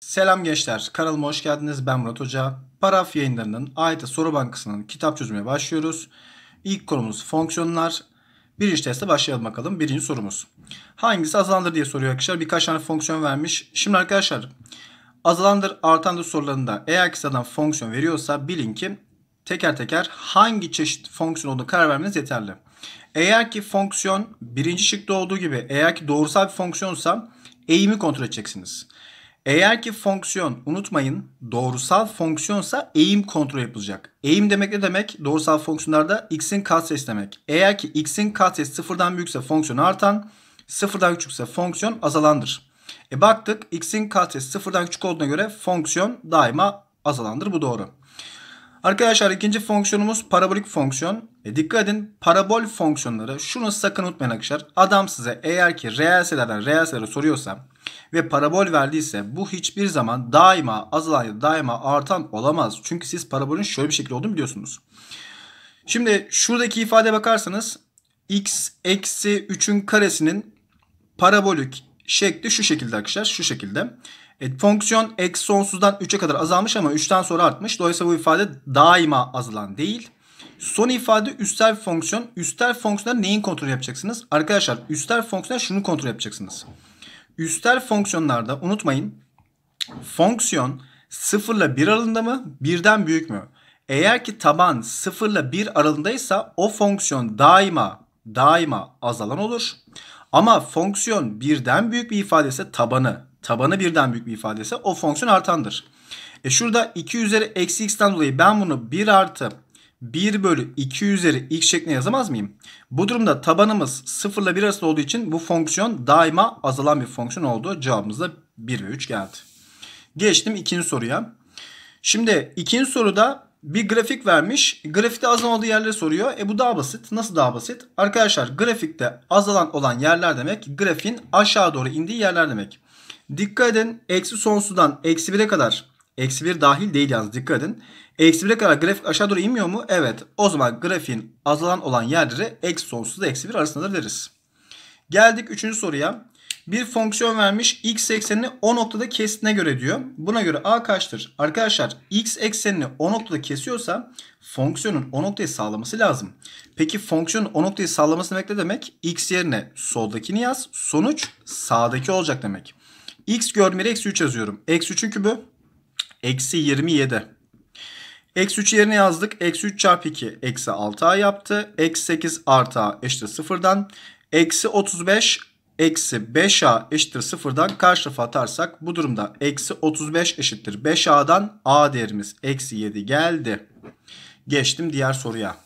Selam gençler, kanalıma hoş geldiniz. Ben Murat Hoca. Paraf yayınlarının AYT Soru Bankası'nın kitap çözümüne başlıyoruz. İlk konumuz fonksiyonlar. Birinci teste başlayalım bakalım. Birinci sorumuz. Hangisi azalandır diye soruyor arkadaşlar. Birkaç tane fonksiyon vermiş. Şimdi arkadaşlar azalandır artandır sorularında eğer ki zaten fonksiyon veriyorsa bilin ki teker teker hangi çeşit fonksiyon olduğunu karar vermeniz yeterli. Eğer ki fonksiyon birinci şıkta olduğu gibi eğer ki doğrusal bir fonksiyonsa eğimi kontrol edeceksiniz. Eğer ki fonksiyon unutmayın doğrusal fonksiyonsa eğim kontrol yapılacak. Eğim demek ne demek? Doğrusal fonksiyonlarda x'in katsayısı demek. Eğer ki x'in katsayısı sıfırdan büyükse fonksiyon artan, sıfırdan küçükse fonksiyon azalandır. E baktık x'in katsayısı sıfırdan küçük olduğuna göre fonksiyon daima azalandır. Bu doğru. Arkadaşlar ikinci fonksiyonumuz parabolik fonksiyon. E dikkat edin parabol fonksiyonları şunu sakın unutmayın arkadaşlar. Adam size eğer ki reel sayılardan reel soruyorsa ve parabol verdiyse bu hiçbir zaman daima azalan ya da daima artan olamaz. Çünkü siz parabolün şöyle bir şekilde olduğunu biliyorsunuz. Şimdi şuradaki ifade bakarsanız x eksi 3'ün karesinin parabolik şekli şu şekilde arkadaşlar. Şu şekilde. E, fonksiyon eksi sonsuzdan 3'e kadar azalmış ama 3'ten sonra artmış. Dolayısıyla bu ifade daima azalan değil. Son ifade üstel fonksiyon. Üstel fonksiyonlar neyin kontrol yapacaksınız? Arkadaşlar üstel fonksiyonlar şunu kontrol yapacaksınız. Üstel fonksiyonlarda unutmayın fonksiyon 0 ile 1 aralığında mı? 1'den büyük mü? Eğer ki taban 0 ile 1 aralığındaysa o fonksiyon daima daima azalan olur. Ama fonksiyon birden büyük bir ifade ise tabanı tabanı birden büyük bir ifade ise o fonksiyon artandır. E şurada 2 üzeri eksi x'ten dolayı ben bunu 1 artı 1 bölü 2 üzeri x şeklinde yazamaz mıyım? Bu durumda tabanımız 0 ile 1 arasında olduğu için bu fonksiyon daima azalan bir fonksiyon oldu. Cevabımız da 1 ve 3 geldi. Geçtim ikinci soruya. Şimdi ikinci soruda bir grafik vermiş. Grafikte azalan olduğu yerleri soruyor. E bu daha basit. Nasıl daha basit? Arkadaşlar grafikte azalan olan yerler demek grafiğin aşağı doğru indiği yerler demek. Dikkat edin eksi sonsuzdan eksi 1'e kadar eksi 1 dahil değil yalnız dikkat edin. Eksi 1'e kadar grafik aşağı doğru inmiyor mu? Evet. O zaman grafiğin azalan olan yerleri eksi sonsuzda eksi 1 arasındadır deriz. Geldik 3. soruya. Bir fonksiyon vermiş x eksenini o noktada kestiğine göre diyor. Buna göre a kaçtır? Arkadaşlar x eksenini o noktada kesiyorsa fonksiyonun o noktayı sağlaması lazım. Peki fonksiyonun o noktayı sağlaması demek ne demek? x yerine soldakini yaz. Sonuç sağdaki olacak demek. x gördüğüm eksi 3 yazıyorum. Eksi 3'ün kübü eksi 27. Eksi 3 yerine yazdık. Eksi 3 çarpı 2 eksi 6a yaptı. Eksi 8 artı a eşittir sıfırdan. Eksi 35 eksi 5a eşittir sıfırdan karşı tarafa atarsak bu durumda eksi 35 eşittir 5a'dan a değerimiz eksi 7 geldi. Geçtim diğer soruya.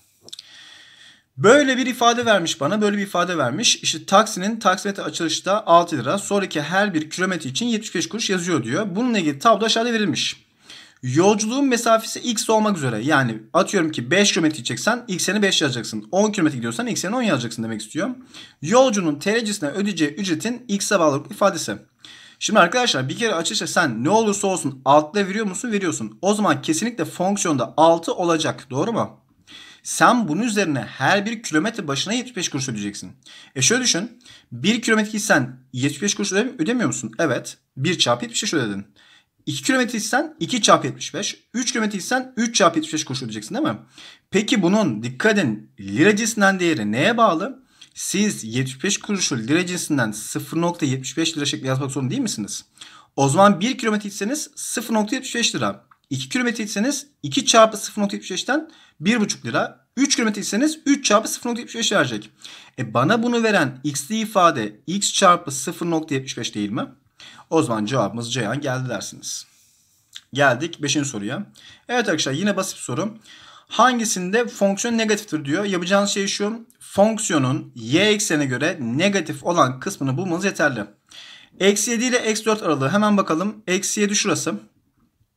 Böyle bir ifade vermiş bana. Böyle bir ifade vermiş. İşte taksinin taksimetre açılışta 6 lira. Sonraki her bir kilometre için 75 kuruş yazıyor diyor. Bununla ilgili tablo aşağıda verilmiş. Yolculuğun mesafesi x olmak üzere. Yani atıyorum ki 5 km gideceksen x'ini 5 yazacaksın. 10 km gidiyorsan x'ini 10 yazacaksın demek istiyor. Yolcunun TL'cisine ödeyeceği ücretin x'e bağlı ifadesi. Şimdi arkadaşlar bir kere açışta sen ne olursa olsun altta veriyor musun? Veriyorsun. O zaman kesinlikle fonksiyonda 6 olacak. Doğru mu? Sen bunun üzerine her bir kilometre başına 75 kuruş ödeyeceksin. E şöyle düşün. 1 kilometre sen 75 kuruş ödemiyor musun? Evet. 1 çarpı 75 ödedin. 2 kilometre isen 2 çarpı 75. 3 kilometre isen 3 çarpı 75 kuruş ödeyeceksin değil mi? Peki bunun dikkat edin lira cinsinden değeri neye bağlı? Siz 75 kuruşu lira cinsinden 0.75 lira şeklinde yazmak zorunda değil misiniz? O zaman 1 kilometre itseniz 0.75 lira. 2 kilometre itseniz 2 çarpı 0.75'ten 1,5 lira. 3 kilometre itseniz 3 çarpı 0.75 verecek. E bana bunu veren x'li ifade x çarpı 0.75 değil mi? O zaman cevabımız Ceyhan geldi dersiniz. Geldik 5. soruya. Evet arkadaşlar yine basit bir soru. Hangisinde fonksiyon negatiftir diyor. Yapacağınız şey şu. Fonksiyonun y eksenine göre negatif olan kısmını bulmanız yeterli. Eksi 7 ile eksi 4 aralığı hemen bakalım. Eksi 7 şurası.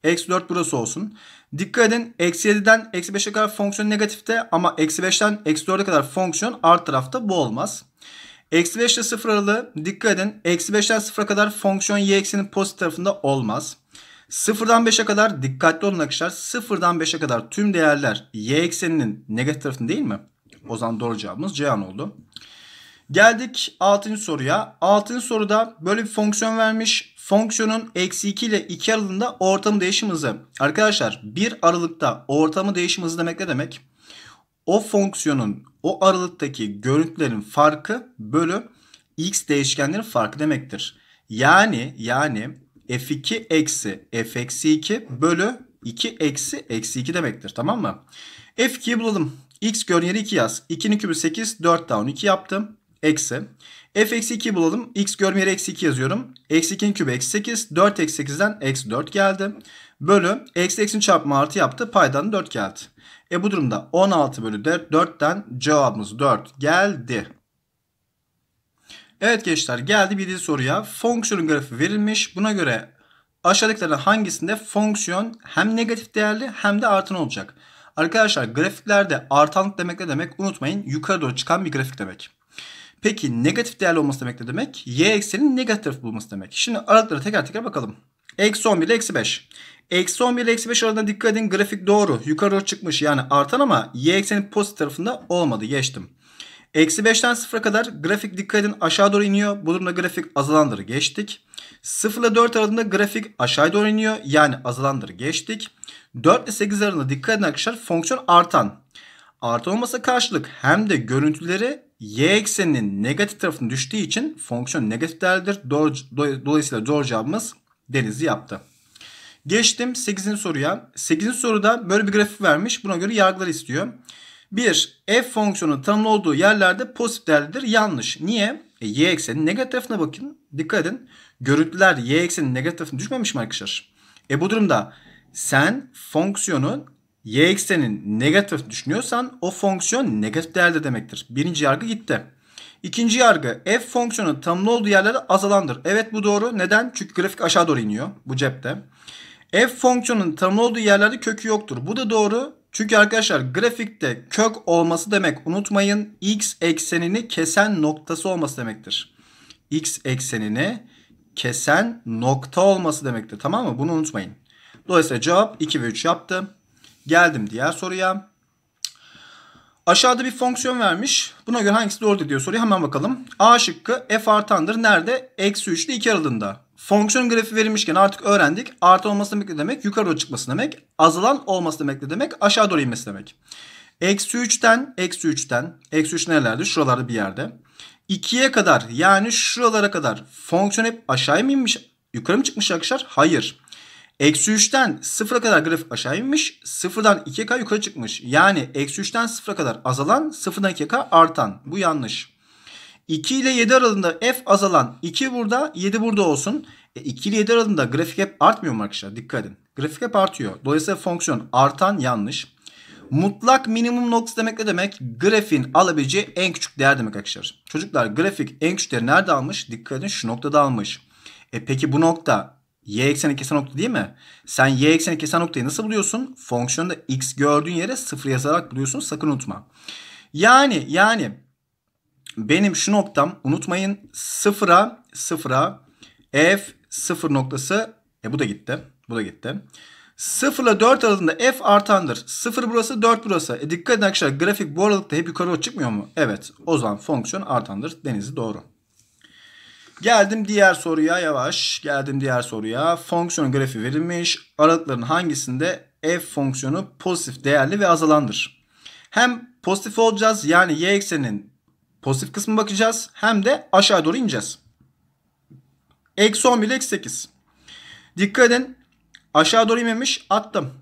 Eksi 4 burası olsun. Dikkat edin eksi 7'den eksi 5'e kadar fonksiyon negatifte ama eksi 5'ten eksi 4'e kadar fonksiyon art tarafta bu olmaz. Eksi 5 ile 0 aralığı dikkat edin. Eksi 5'ten 0'a kadar fonksiyon y eksenin pozitif tarafında olmaz. 0'dan 5'e kadar dikkatli olun arkadaşlar. 0'dan 5'e kadar tüm değerler y ekseninin negatif tarafında değil mi? O zaman doğru cevabımız Ceyhan oldu. Geldik 6. soruya. 6. soruda böyle bir fonksiyon vermiş. Fonksiyonun eksi 2 ile 2 aralığında ortamı değişim hızı. Arkadaşlar bir aralıkta ortamı değişim hızı demek ne demek? O fonksiyonun o aralıktaki görüntülerin farkı bölü x değişkenlerin farkı demektir. Yani yani f2 eksi f eksi 2 bölü 2 eksi eksi 2 demektir. Tamam mı? f2'yi bulalım. x görün yeri 2 yaz. 2'nin kübü 8 4 daha 12 yaptım. Eksi. F eksi 2 bulalım. x görün yeri eksi 2 yazıyorum. Eksi 2'nin kübü eksi 8. 4 eksi 8'den eksi 4 geldi. Bölü eksi eksinin çarpımı artı yaptı. Paydan 4 geldi. E bu durumda 16 bölü 4, 4'ten cevabımız 4 geldi. Evet gençler geldi bir soruya. Fonksiyonun grafiği verilmiş. Buna göre aşağıdakilerden hangisinde fonksiyon hem negatif değerli hem de artan olacak? Arkadaşlar grafiklerde artanlık demek ne demek? Unutmayın yukarı doğru çıkan bir grafik demek. Peki negatif değerli olması demek ne demek? Y eksenin negatif bulması demek. Şimdi aralıklara teker teker bakalım. Eksi 11 ile eksi 5. Eksi 11 ile eksi 5 arasında dikkat edin grafik doğru. Yukarı doğru çıkmış yani artan ama y eksenin pozitif tarafında olmadı. Geçtim. Eksi 5'ten 0'a kadar grafik dikkat edin aşağı doğru iniyor. Bu durumda grafik azalandır geçtik. 0 ile 4 arasında grafik aşağı doğru iniyor. Yani azalandır geçtik. 4 ile 8 arasında dikkat edin arkadaşlar fonksiyon artan. Artan olmasa karşılık hem de görüntüleri y ekseninin negatif tarafına düştüğü için fonksiyon negatif değerlidir. Dolayısıyla doğru cevabımız Denizli yaptı. Geçtim 8. soruya. 8. soruda böyle bir grafik vermiş. Buna göre yargılar istiyor. 1. F fonksiyonu tanımlı olduğu yerlerde pozitif değerlidir. Yanlış. Niye? E, y eksenin negatif tarafına bakın. Dikkat edin. Görüntüler y eksenin negatif tarafına düşmemiş mi arkadaşlar? E bu durumda sen fonksiyonu y eksenin negatif düşünüyorsan o fonksiyon negatif değerli demektir. Birinci yargı gitti. İkinci yargı f fonksiyonu tanımlı olduğu yerlerde azalandır. Evet bu doğru. Neden? Çünkü grafik aşağı doğru iniyor bu cepte. F fonksiyonun tanımlı olduğu yerlerde kökü yoktur. Bu da doğru. Çünkü arkadaşlar grafikte kök olması demek unutmayın x eksenini kesen noktası olması demektir. x eksenini kesen nokta olması demektir. Tamam mı? Bunu unutmayın. Dolayısıyla cevap 2 ve 3 yaptı. Geldim diğer soruya. Aşağıda bir fonksiyon vermiş. Buna göre hangisi doğru diyor soruyu hemen bakalım. A şıkkı f artandır. Nerede? Eksi 3 ile 2 aralığında. Fonksiyon grafiği verilmişken artık öğrendik. Artı olması demek ne demek? Yukarı doğru çıkması demek. Azalan olması demek ne demek? Aşağı doğru inmesi demek. Eksi 3'ten, eksi 3'ten, eksi 3 nerelerde? Şuralarda bir yerde. 2'ye kadar yani şuralara kadar fonksiyon hep aşağı mı inmiş? Yukarı mı çıkmış arkadaşlar? Hayır. Eksi 3'ten 0'a kadar grafik aşağı inmiş. 0'dan 2'ye kadar yukarı çıkmış. Yani eksi 3'ten 0'a kadar azalan 0'dan 2'ye kadar artan. Bu yanlış. 2 ile 7 aralığında f azalan 2 burada 7 burada olsun. E 2 ile 7 aralığında grafik hep artmıyor mu arkadaşlar? Dikkat edin. Grafik hep artıyor. Dolayısıyla fonksiyon artan yanlış. Mutlak minimum noktası demek ne demek? Grafiğin alabileceği en küçük değer demek arkadaşlar. Çocuklar grafik en küçük değeri nerede almış? Dikkat edin şu noktada almış. E peki bu nokta y ekseni kesen nokta değil mi? Sen y ekseni kesen noktayı nasıl buluyorsun? Fonksiyonda x gördüğün yere sıfır yazarak buluyorsun. Sakın unutma. Yani yani benim şu noktam unutmayın sıfıra sıfıra f sıfır noktası e bu da gitti. Bu da gitti. 0 ile 4 aralığında f artandır. 0 burası 4 burası. E dikkat edin arkadaşlar grafik bu aralıkta hep yukarı çıkmıyor mu? Evet o zaman fonksiyon artandır. Denizli doğru. Geldim diğer soruya yavaş. Geldim diğer soruya. Fonksiyon grafiği verilmiş. Aralıkların hangisinde f fonksiyonu pozitif değerli ve azalandır? Hem pozitif olacağız yani y ekseninin pozitif kısmı bakacağız. Hem de aşağı doğru ineceğiz. Eksi 11 ile eksi 8. Dikkat edin. Aşağı doğru inmemiş attım.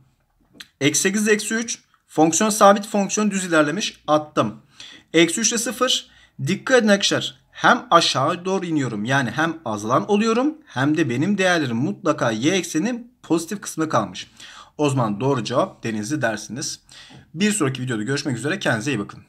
Eksi 8 ile eksi 3. Fonksiyon sabit fonksiyon düz ilerlemiş attım. Eksi 3 ile 0. Dikkat edin arkadaşlar. Hem aşağı doğru iniyorum. Yani hem azalan oluyorum hem de benim değerlerim mutlaka y eksenin pozitif kısmında kalmış. O zaman doğru cevap denizli dersiniz. Bir sonraki videoda görüşmek üzere. Kendinize iyi bakın.